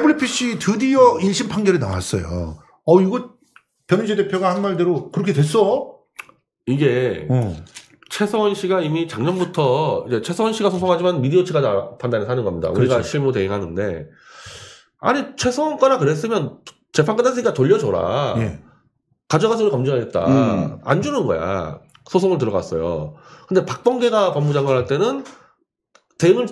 태블릿 PC 드디어 1심 판결이 나왔어요. 어, 이거 변희재 대표가 한 말대로 그렇게 됐어? 이게 어. 최서원 씨가 이미 작년부터 이제 최서원 씨가 소송하지만 미디어치가 다 판단해서 하는 겁니다. 우리가 그렇죠. 실무 대행하는데 아니 최서원 거나 그랬으면 재판 끝났으니까 돌려줘라. 예. 가져가서 검증하겠다. 음. 안 주는 거야. 소송을 들어갔어요. 근데 박범계가 법무장관 할 때는 대응을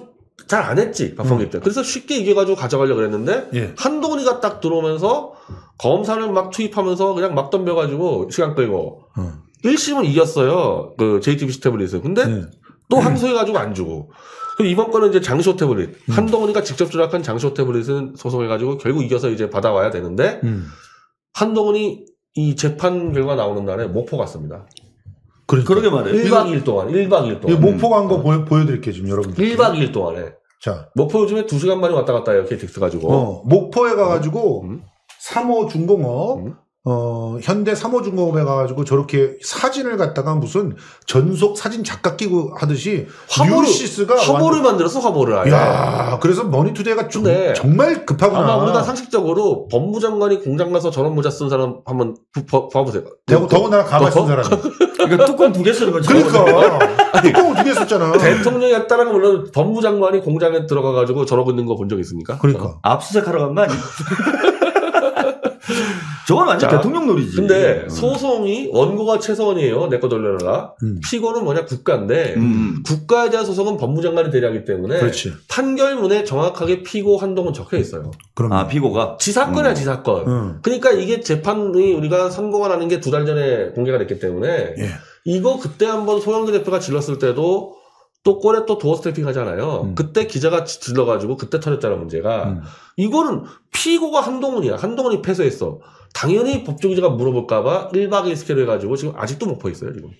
잘 안 했지. 박범계 음. 때. 그래서 쉽게 이겨가지고 가져가려고 그랬는데 예. 한동훈이가 딱 들어오면서 검사를 막 투입하면서 그냥 막 덤벼가지고 시간 끌고 어. 1심은 이겼어요. 그 JTBC 태블릿은. 근데 예. 또 항소해가지고 안 주고. 이번 거는 이제 장시호 태블릿. 음. 한동훈이가 직접 조작한 장시호 태블릿은 소송해가지고 결국 이겨서 이제 받아와야 되는데 음. 한동훈이 이 재판 결과 나오는 날에 목포 갔습니다. 그러니까. 그러게 말해. 1박 2일 동안, 1박 2일 이 동안. 목포 간거 보여드릴게요, 지금 여러분들. 1박 2일 동안에. 자, 목포 요즘에 2시간 만에 왔다 갔다 해요, KTX 가지고. 어, 목포에 가가지고 음. 삼호 중공업, 음. 어, 현대 삼호 중공업에 가가지고 저렇게 사진을 갖다가 무슨 전속 사진 작가 끼고 하듯이 화보를, 뉴시스가 화보를 만들었어, 화보를 아예. 야, 그래서 머니투데이가 좀 정말 급하구나. 아마 우리가 상식적으로 법무장관이 공장 가서 저런 모자 쓴 사람 한번 부- 봐- 봐보세요. 더구- 더군다나 가발 쓴 어? 사람이. 그러니까 뚜껑 두 개 쓰는 거죠. 그러니까 뚜껑을 두개 썼잖아. 대통령이 했다는 건 물론 법무장관이 공장에 들어가가지고 저러고 있는 거 본 적 있습니까? 그러니까. 압수수색하러 간거 아니야? 저건 완전 자, 대통령 놀이지. 근데 음. 소송이 원고가 최서원이에요. 내 거 돌려라. 음. 피고는 뭐냐 국가인데 음. 국가에 대한 소송은 법무장관이 대리하기 때문에 그렇지. 판결문에 정확하게 피고 한동은 적혀 있어요. 그럼. 아 피고가 지사건이야 음. 지사건. 응. 그러니까 이게 재판이 우리가 선고가 나는 게 두 달 전에 공개가 됐기 때문에 예. 이거 그때 한번 소영기 대표가 질렀을 때도 또 꼴에 또 도어 스태핑 하잖아요. 음. 그때 기자가 지- 질러가지고 그때 터졌잖아 문제가. 음. 이거는 피고가 한동훈이야. 한동훈이 패소했어. 당연히 법조 기자가 물어볼까봐 1박 2일 스케줄 해가지고 지금 아직도 목포 있어요 지금.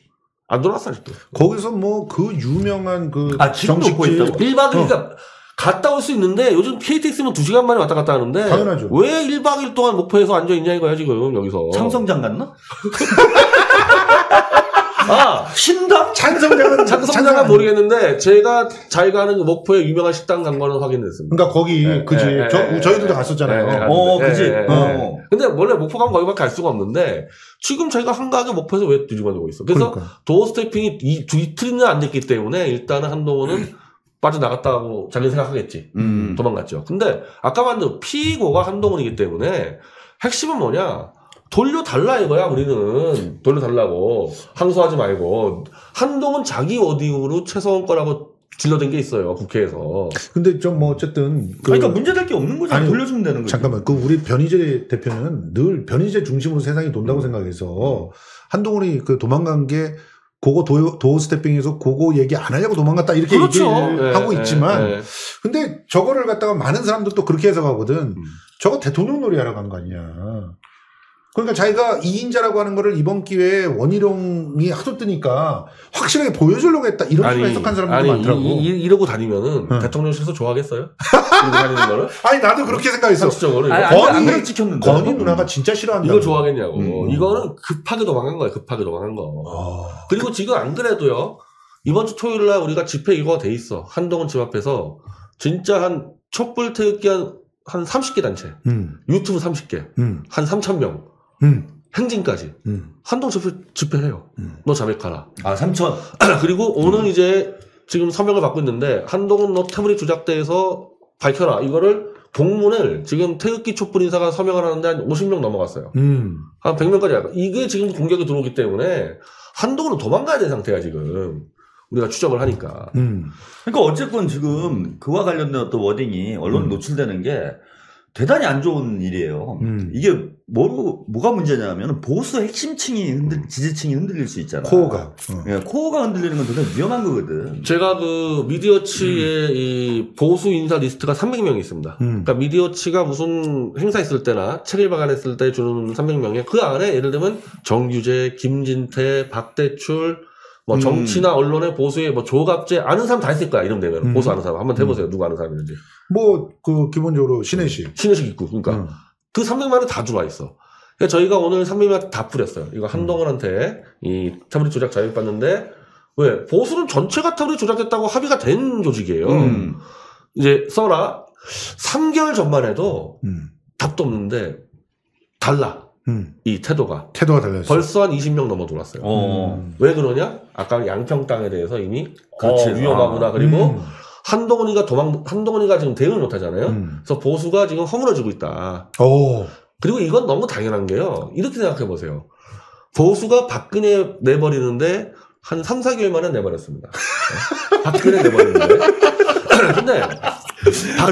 안 돌아왔어 아직도. 거기서 뭐 그 유명한 그 아, 보고 있다고? 1박 2일 그러니까 갔다 올 수 있는데 요즘 KTX면 2시간 만에 왔다 갔다 하는데 당연하죠. 왜 1박 2일 동안 목포에서 앉아 있냐 이거야 지금 여기서. 창성장 갔나? 아 신당? 찬성장은 장성장은 모르겠는데 제가 잘 가는 그 목포의 유명한 식당 간 거는 확인됐습니다. 그러니까 거기 예, 그지 예, 저, 예, 저희들도 예, 갔었잖아요. 예, 예, 어, 예, 그지? 어. 근데 원래 목포 가면 거기밖에 갈 수가 없는데 지금 저희가 한가하게 목포에서 왜 뒤집어지고 있어? 그래서 그러니까. 도어 스태핑이 이, 두 이틀이나 안 됐기 때문에 일단은 한동훈은 빠져나갔다고 자기는 생각하겠지. 음. 도망갔죠. 근데 아까 말한 피고가 한동훈이기 때문에 핵심은 뭐냐? 돌려달라 이거야 우리는 돌려달라고 항소하지 말고 한동훈 자기 워딩으로 최서원 거라고 질러댄 게 있어요 국회에서 근데 좀 뭐 어쨌든 그 그러니까 문제될 게 없는 거지. 아니, 돌려주면 되는 거지. 잠깐만 그 우리 변희재 대표는 늘 변희재 중심으로 세상이 돈다고 음. 생각해서 한동훈이 그 도망간 게 그거 도어, 도어 스태핑에서 그거 얘기 안 하려고 도망갔다 이렇게 얘기를 예, 하고 예, 있지만 예. 근데 저거를 갖다가 많은 사람도 또 그렇게 해석하거든. 음. 저거 대통령 놀이 하러 간 거 아니야. 그러니까 자기가 2인자라고 하는 거를 이번 기회에 원희룡이 하도 뜨니까 확실하게 보여주려고 했다. 이런 식으로 해석한 사람들도 아니, 많더라고. 이, 이, 러고 다니면은 응. 대통령실에서 좋아하겠어요? 이러고 다니는 거를? 아니 나도 그렇게 생각했어. 상식적으로 아니, 이거, 안, 안 건이- 그래 찍혔는데. 건희 누나가 진짜 싫어한다. 이걸 좋아하겠냐고 음. 이거는 급하게 도망간 거예요 급하게 도망간 거 어. 그리고 지금 안 그래도요 이번 주 토요일 날 우리가 집회 이거가 돼 있어 한동훈 집 앞에서 진짜 한 촛불 태극기 한, 한 30개 단체 음, 유튜브 30개 음, 한 3천 명 음, 행진까지 음, 한동 집회 집회해요. 음. 너 자백하라. 아, 삼천. 그리고 오늘 이제 지금 서명을 받고 있는데 한동훈 너 태블릿 조작대에서 밝혀라. 이거를 공문을 지금 태극기 촛불 인사가 서명을 하는데 한 50명 넘어갔어요. 음. 한 100명까지 할까. 이게 지금 공격이 들어오기 때문에 한동훈은 도망가야 될 상태야 지금. 우리가 추적을 하니까. 음. 그러니까 어쨌건 지금 그와 관련된 어떤 워딩이 언론에 음. 노출되는 게 대단히 안 좋은 일이에요. 음. 이게 뭐, 뭐가 문제냐면 보수 핵심층이 흔들, 지지층이 흔들릴 수 있잖아. 코어가. 어. 예, 코어가 흔들리는 건 대단히 위험한 거거든. 제가 그 미디어워치의 이 보수 인사 리스트가 300명이 있습니다. 음. 그러니까 미디어워치가 무슨 행사 있을 때나 발간 했을 때 주는 300명에 그 안에 예를 들면 정규재, 김진태, 박대출, 뭐 음. 정치나 언론의 보수의 뭐 조갑재 아는 사람 다 있을 거야 이름 되면 음. 보수 아는 사람 한번 해보세요 누가 아는 사람인지 뭐, 그, 기본적으로 신혜식. 신의식 있고 그러니까 음. 그 300만은 다 들어와 있어. 그러니까 저희가 오늘 300만 다 뿌렸어요. 이거 음. 한동훈한테 이 태블릿 조작 자격 받는데 왜 보수는 전체가 태블릿 조작됐다고 합의가 된 조직이에요. 음. 이제 써라 3개월 전만 해도 음. 답도 없는데 달라 음. 이 태도가 태도가 달라졌어. 벌써 한 20명 넘어 들어왔어요. 어. 음. 왜 그러냐? 아까 양평 땅에 대해서 이미 그렇지. 어, 위험하구나. 아. 그리고 음. 한동훈이가 도망 한동훈이가 지금 대응을 못 하잖아요. 음. 그래서 보수가 지금 허물어지고 있다. 오. 그리고 이건 너무 당연한 게요. 이렇게 생각해 보세요. 보수가 박근혜 내버리는데 한 3, 4개월 만에 내버렸습니다. 네. 박근혜 내버리는데. 근데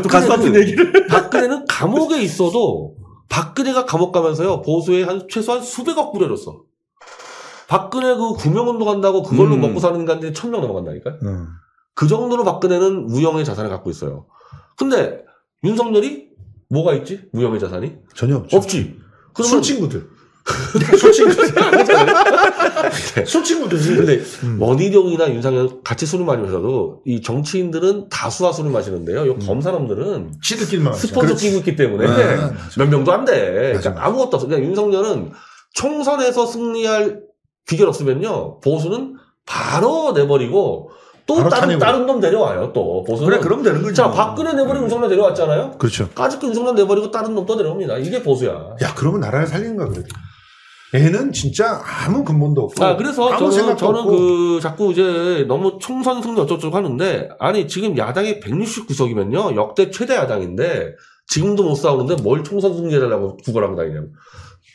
또 가슴 아픈 박근혜는, 얘기를. 박근혜는 감옥에 있어도 박근혜가 감옥 가면서요. 보수에 한 최소한 수백억 뿌려줬어. 박근혜 그 구명운동 한다고 그걸로 음. 먹고 사는 인간들이 천 명 넘어간다니까. 음. 그 정도로 박근혜는 무형의 자산을 갖고 있어요. 근데 윤석열이 뭐가 있지? 무형의 자산이? 전혀 없죠. 없지. 그러면 술 친구들. 술 친구들. 네. 술 친구들. 근데 음. 원희룡이나 윤상현 같이 술을 마시면서도 이 정치인들은 다수와 술을 마시는데요. 요 음. 검사놈들은 지들끼리만 마시죠. 스폰서 끼고 있기 때문에 네, 맞아. 몇 명도 안 돼. 맞아, 그러니까. 아무것도 없어. 그냥 윤석열은 총선에서 승리할 비결 없으면요. 보수는 바로 내버리고 또 다른. 다른 놈 내려와요. 또 보수는. 그래, 그럼 되는 거지. 자, 뭐. 박근혜 내버리고 윤석열 내려왔잖아요. 그렇죠. 까짓거 윤석열 내버리고 다른 놈 또 내려옵니다. 이게 보수야. 야, 그러면 나라를 살리는 거야, 그래도. 얘는 진짜 아무 근본도 없고. 아, 그래서 아무 저는, 생각도 저는 없고. 그, 자꾸 이제 너무 총선 승리 어쩌고저쩌고 하는데, 아니, 지금 야당이 169석이면요, 역대 최대 야당인데, 지금도 못 싸우는데 뭘 총선 승리라고 구걸하고 다니냐고.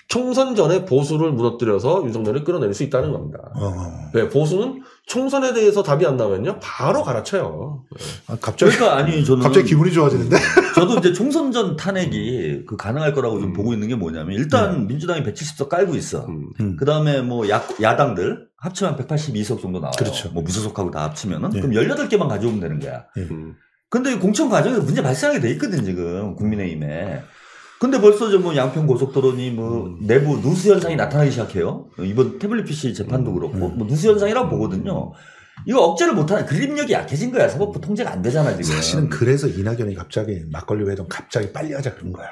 총선 전에 보수를 무너뜨려서 윤석열을 끌어낼 수 있다는 겁니다. 어. 왜? 보수는 총선에 대해서 답이 안 나면요, 바로 갈아쳐요. 아, 갑자기, 그러니까 아니 저는 갑자기 기분이 좋아지는데? 저도 이제 총선 전 탄핵이 그 가능할 거라고 좀 음. 보고 있는 게 뭐냐면 일단 민주당이 170석 깔고 있어. 음. 음. 그 다음에 뭐 야, 야당들 합치면 182석 정도 나와요. 그렇죠. 뭐 무소속하고 다 합치면은 예. 그럼 18개만 가져오면 되는 거야. 음. 근데 공천 과정에서 문제 발생하게 돼 있거든 지금 국민의힘에. 근데 벌써 저뭐 양평 고속도로니 뭐 음. 내부 누수 현상이 나타나기 시작해요. 이번 태블릿 PC 재판도 그렇고 음. 뭐 누수 현상이라고 보거든요. 이거 억제를 못하는 그림력이 약해진 거야. 사법부 통제가 안 되잖아 지금. 사실은 그래서 이낙연이 갑자기 막걸리 회동 갑자기 빨리 하자 그런 거야.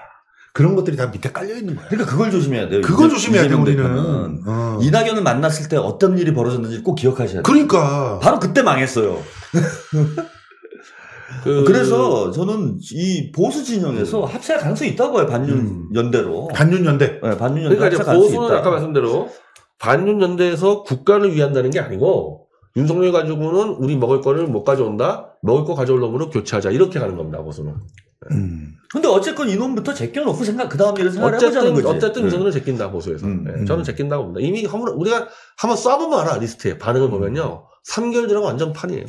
그런 것들이 다 밑에 깔려 있는 거야. 그러니까 그걸 조심해야 돼요. 이제 조심해야 돼, 우리는. 어. 이낙연을 만났을 때 어떤 일이 벌어졌는지 꼭 기억하셔야 돼요. 그러니까. 바로 그때 망했어요. 그- 그래서 저는 이 보수 진영에서 합세할 가능성이 있다고 봐요. 반윤 음. 연대로. 반윤 연대. 네, 반윤 연대 그러니까 이제 보수는. 아까 말씀대로 반윤 연대에서 국가를 위한다는 게 아니고 윤석열 가지고는 우리 먹을 거를 못 가져온다. 먹을 거 가져올 놈으로 교체하자. 이렇게 가는 겁니다. 보수는. 음. 근데 어쨌건 이놈부터 제껴놓고 생각 그 다음 일을 생각을 해보자는 어쨌든 거지. 어쨌든 네. 윤석열은 제낀다 보수에서. 음, 네, 음. 저는 제낀다고 봅니다. 이미 한번 우리가 한번 쏴보면 알아 리스트에 반응을 보면요. 3개월 들어가 완전 판이에요.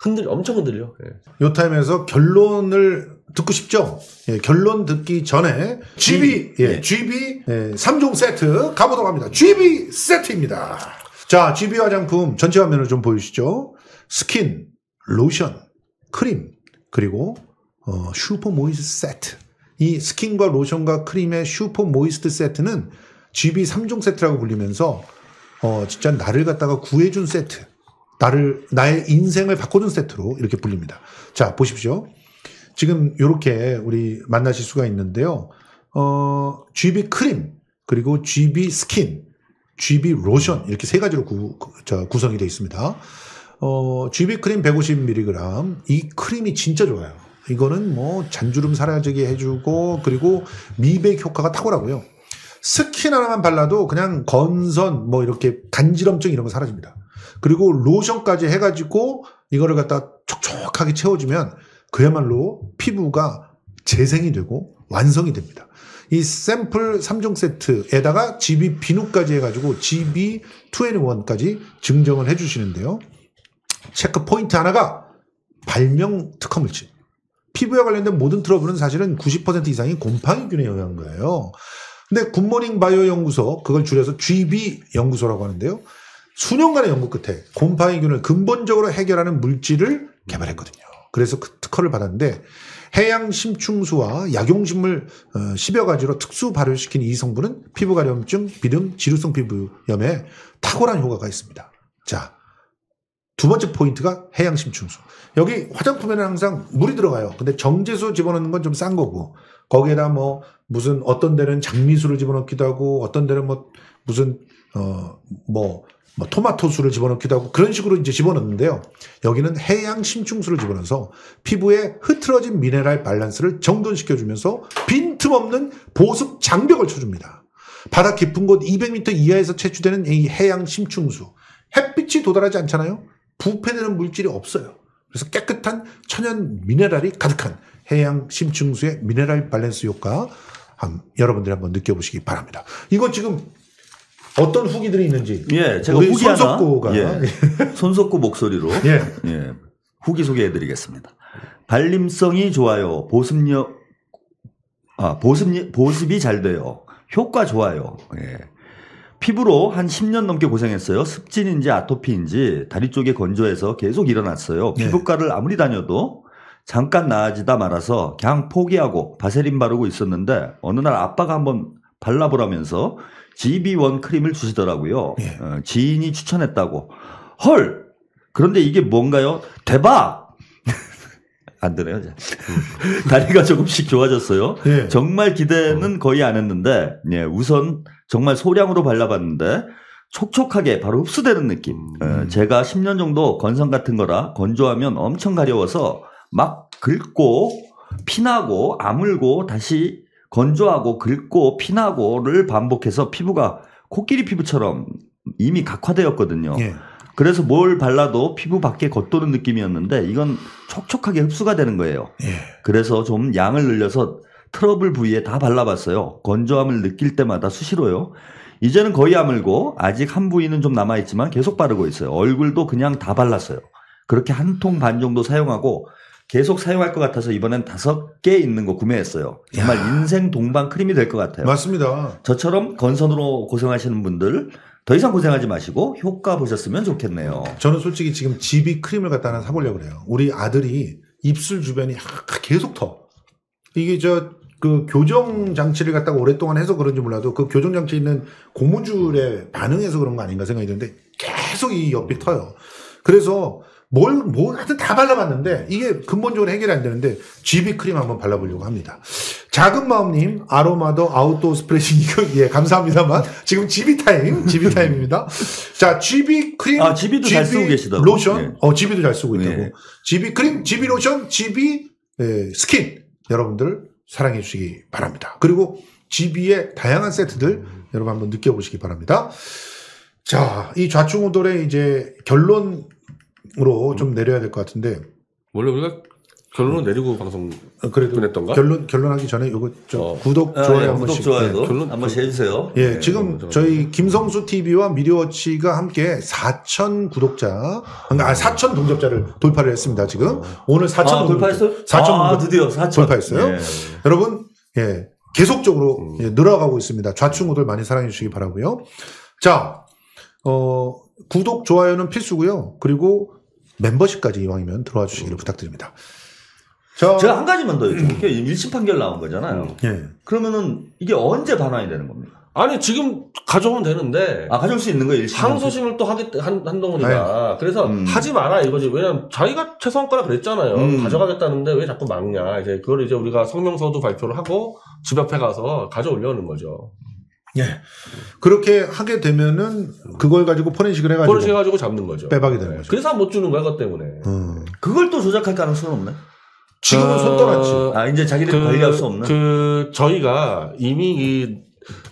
흔들 엄청 흔들려. 예. 요 타임에서 결론을 듣고 싶죠? 예, 결론 듣기 전에 GB, 예, 예. GB 예, 3종 세트 가보도록 합니다. GB 세트입니다. 자, GB 화장품 전체 화면을 좀 보여주시죠. 스킨, 로션, 크림, 그리고 어, 슈퍼 moist 세트. 이 스킨과 로션과 크림의 슈퍼 moist 세트는 GB 3종 세트라고 불리면서 어, 진짜 나를 갖다가 구해준 세트. 나를 나의 인생을 바꿔준 세트로 이렇게 불립니다. 자 보십시오. 지금 이렇게 우리 만나실 수가 있는데요. 어, GB 크림 그리고 GB 스킨, GB 로션 이렇게 세 가지로 구, 저, 구성이 되어 있습니다. 어, GB 크림 150mg 이 크림이 진짜 좋아요. 이거는 뭐 잔주름 사라지게 해주고 그리고 미백 효과가 탁월하고요. 스킨 하나만 발라도 그냥 건선 뭐 이렇게 간지럼증 이런 거 사라집니다. 그리고 로션까지 해가지고 이거를 갖다 촉촉하게 채워주면 그야말로 피부가 재생이 되고 완성이 됩니다. 이 샘플 3종 세트에다가 GB 비누까지 해가지고 GB 2 in 1까지 증정을 해주시는데요. 체크 포인트 하나가 발명 특허 물질. 피부에 관련된 모든 트러블은 사실은 90% 이상이 곰팡이균에 의한 거예요. 근데 굿모닝 바이오 연구소, 그걸 줄여서 GB 연구소라고 하는데요. 수년간의 연구 끝에 곰팡이균을 근본적으로 해결하는 물질을 개발했거든요. 그래서 그 특허를 받았는데 해양 심충수와 약용식물 어, 10여 가지로 특수 발효시킨 이 성분은 피부 가려움증, 비등, 지루성 피부염에 탁월한 효과가 있습니다. 자, 두 번째 포인트가 해양 심층수. 여기 화장품에는 항상 물이 들어가요. 근데 정제수 집어넣는 건 좀 싼 거고 거기에다 뭐 무슨 어떤 데는 장미수를 집어넣기도 하고 어떤 데는 뭐 무슨 어 뭐 뭐 토마토 수를 집어넣기도 하고 그런 식으로 이제 집어넣는데요. 여기는 해양 심층수를 집어넣어서 피부의 흐트러진 미네랄 밸런스를 정돈시켜주면서 빈틈없는 보습 장벽을 쳐줍니다. 바다 깊은 곳 200m 이하에서 채취되는 이 해양 심층수. 햇빛이 도달하지 않잖아요. 부패되는 물질이 없어요. 그래서 깨끗한 천연 미네랄이 가득한 해양 심층수의 미네랄 밸런스 효과 한, 여러분들이 한번 느껴보시기 바랍니다. 이거 지금 어떤 후기들이 있는지 예, 제가 후기 손석구가 예, 손석구 목소리로 예. 예, 후기 소개해드리겠습니다. 발림성이 좋아요. 보습력 아 보습 보습이 잘 돼요. 효과 좋아요. 예. 피부로 한 10년 넘게 고생했어요. 습진인지 아토피인지 다리 쪽에 건조해서 계속 일어났어요. 네. 피부과를 아무리 다녀도 잠깐 나아지다 말아서 그냥 포기하고 바세린 바르고 있었는데 어느 날 아빠가 한번 발라보라면서 GB1 크림을 주시더라고요. 예. 어, 지인이 추천했다고. 헐! 그런데 이게 뭔가요? 대박! 안 되네요. 이제. 다리가 조금씩 좋아졌어요. 예. 정말 기대는 거의 안 했는데, 예, 우선 정말 소량으로 발라봤는데, 촉촉하게 바로 흡수되는 느낌. 음. 예, 제가 10년 정도 건성 같은 거라 건조하면 엄청 가려워서 막 긁고, 피나고, 아물고, 다시 건조하고, 긁고, 피나고를 반복해서 피부가 코끼리 피부처럼 이미 각화되었거든요. 예. 그래서 뭘 발라도 피부 밖에 겉도는 느낌이었는데, 이건 촉촉하게 흡수가 되는 거예요. 예. 그래서 좀 양을 늘려서 트러블 부위에 다 발라봤어요. 건조함을 느낄 때마다 수시로요. 이제는 거의 아물고 아직 한 부위는 좀 남아있지만 계속 바르고 있어요. 얼굴도 그냥 다 발랐어요. 그렇게 한 통 반 정도 사용하고 계속 사용할 것 같아서 이번엔 다섯 개 있는 거 구매했어요. 정말 야. 인생 동반 크림이 될 것 같아요. 맞습니다. 저처럼 건선으로 고생하시는 분들 더 이상 고생하지 마시고 효과 보셨으면 좋겠네요. 저는 솔직히 지금 GB 크림을 갖다 하나 사보려고 그래요. 우리 아들이 입술 주변이 계속 터. 이게 저, 그 교정 장치를 갖다가 오랫동안 해서 그런지 몰라도 그 교정 장치에 있는 고무줄에 반응해서 그런 거 아닌가 생각이 드는데 계속 이 옆이 터요. 그래서 뭘, 뭘 하여튼 다 발라봤는데 이게 근본적으로 해결이 안 되는데 GB 크림 한번 발라보려고 합니다. 작은 마음님, 아로마더 아웃도어 스프레싱 이거, 예, 감사합니다만 지금 GB 타임, GB 타임입니다. 자, GB 크림. 아, GB도 잘 쓰고 계시더라고요. 로션. 네. 어, GB도 잘 쓰고 있다고. 네. GB 크림, GB 로션, GB 예, 스킨. 여러분들 사랑해 주시기 바랍니다. 그리고 GB의 다양한 세트들 여러분 한번 느껴보시기 바랍니다. 자, 이 좌충우돌의 이제 결론 으로 좀 내려야 될 것 같은데, 원래 우리가 결론을 내리고 방송 어, 그래도 끝냈던가? 결론, 결론하기 전에 요거 좀 어. 구독, 아, 좋아요 예, 한 구독 번씩. 좋아요도 예. 결론- 한 번씩 해주세요. 예, 네, 지금 그럼 저희 김성수 TV와 미디어워치가 함께 4천 구독자, 아 4천 동접자를 돌파를 했습니다. 지금 오늘 4천 아, 돌파했어요? 4천 아, 드디어 4천. 돌파했어요. 예. 여러분, 예, 계속적으로 음. 예, 늘어가고 있습니다. 좌충우돌 많이 사랑해 주시기 바라고요. 자, 어, 구독, 좋아요는 필수고요. 그리고 멤버십까지 이왕이면 들어와 주시기를 부탁드립니다. 자, 제가 한 가지만 더 여쭤볼게요. 1심 판결 나온 거잖아요. 예, 그러면은 이게 언제 반환이 되는 겁니까? 아니 지금 가져오면 되는데 아, 가져올 수 있는 거예요, 1심? 항소심을 또 하겠 한 한동훈이가 그래서 음. 하지 마라 이거지 왜냐면 자기가 최소한 거라 그랬잖아요 음. 가져가겠다는데 왜 자꾸 막냐 이제 그걸 이제 우리가 성명서도 발표를 하고 집 앞에 가서 가져오려는 거죠 예. 그렇게 하게 되면은 그걸 가지고 포렌식을 해가지고. 그걸 해가지고 잡는 거죠 빼박이 되는 네. 거죠. 그래서 못 주는 거야 그것 때문에 음. 그걸 또 조작할 가능성은 없네? 지금은 손 떠났지. 어, 아, 이제 자기들이 관리할 수 없는? 그 저희가 이미 이,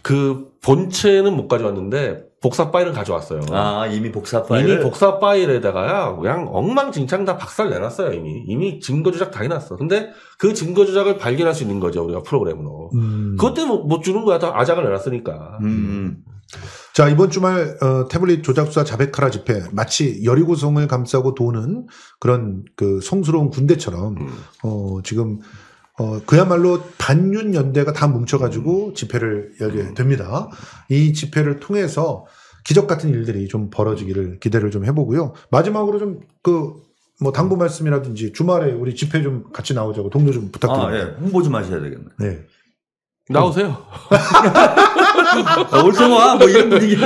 그 본체는 못 가져왔는데 복사 파일을 가져왔어요. 아, 이미 복사 파일. 이미 복사 파일에다가 그냥 엉망진창 다 박살 내놨어요 이미 이미 증거 조작 다 해놨어. 근데 그 증거 조작을 발견할 수 있는 거죠 우리가 프로그램으로. 음. 그것 때문에 못, 못 주는 거야 다 아작을 내놨으니까. 음, 음. 자, 이번 주말 어, 태블릿 조작수사 자베카라 집회 마치 여리고성을 감싸고 도는 그런 그 성스러운 군대처럼 음. 어, 지금 어, 그야말로 반윤 연대가 다 뭉쳐가지고 집회를 열게 됩니다. 이 집회를 통해서 기적 같은 일들이 좀 벌어지기를 기대를 좀 해보고요. 마지막으로 좀 그 뭐 당부 말씀이라든지 주말에 우리 집회 좀 같이 나오자고 동료 좀 아, 부탁드립니다. 예. 홍보 좀 하셔야 되겠네. 네. 나오세요. 아, 올테와 뭐 이런 분위기.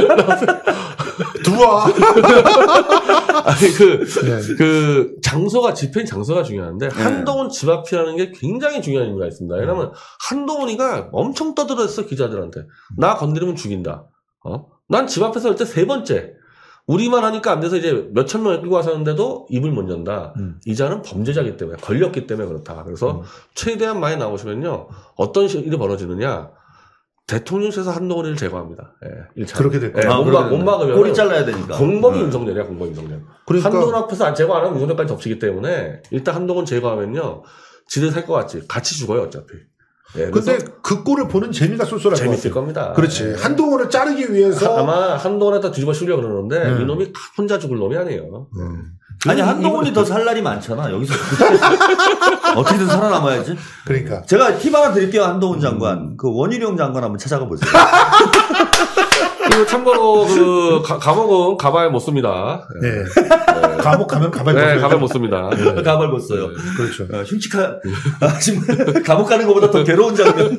두와. 아니 그 네. 그 장소가 집행 장소가 중요한데 한동훈 집 앞이라는 게 굉장히 중요한 이유가 있습니다. 왜냐면 한동훈이가 엄청 떠들었어 기자들한테 나 건드리면 죽인다. 어? 난 집 앞에서 할 때 세 번째 우리만 하니까 안 돼서 이제 몇천 명을 끌고 와서는데도 입을 못 연다. 음. 이자는 범죄자기 때문에 걸렸기 때문에 그렇다. 그래서 음. 최대한 많이 나오시면요 어떤 시- 일이 벌어지느냐 대통령실에서 한동훈을 제거합니다. 예. 그렇게 될 예, 거예요. 못, 막, 못 막으면 꼬리 잘라야 되니까. 공범이 네. 윤석열이야 공범 윤석열. 그러니까 한동훈 앞에서 안 제거 안 하면 윤석열까지 덮치기 때문에 일단 한동훈 제거하면요 지들 살 것 같지 같이 죽어요 어차피. 예, 근데 그 꼴을 보는 재미가 쏠쏠할 것 재밌을. 겁니다. 그렇지. 예. 한동훈을 자르기 위해서 아마 한동훈에다 뒤집어 씌우려 그러는데 음. 이놈이 혼자 죽을 놈이 아니에요. 음. 아니 한동훈이 더 살 날이 많잖아. 여기서 어떻게든 살아남아야지. 그러니까 제가 팁 하나 드릴게요. 한동훈 장관. 그 원희룡 장관 한번 찾아가 보세요. 그리고 참고로 그 가- 감옥은 가발 못 씁니다. 네. 감옥 가면 가발 네, 벗어야죠. 가발 못 씁니다. 가발 벗어요. 그렇죠. 어, 흉측한 아, 지금 감옥 가는 것보다 더 괴로운 장면.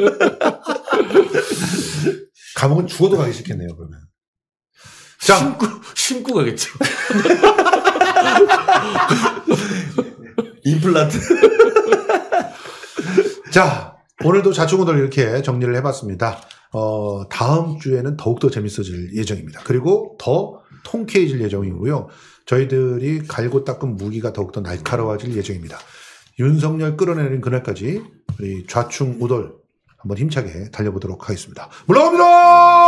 감옥은 죽어도 가기 싫겠네요. 그러면. 자, 심고 심고 가겠죠. 임플란트. 자 오늘도 자충우돌 이렇게 정리를 해봤습니다. 어, 다음 주에는 더욱더 재밌어질 예정입니다. 그리고 더 통쾌해질 예정이고요. 저희들이 갈고 닦은 무기가 더욱더 날카로워질 예정입니다. 윤석열 끌어내는 그날까지 우리 좌충우돌 한번 힘차게 달려보도록 하겠습니다. 물러갑니다!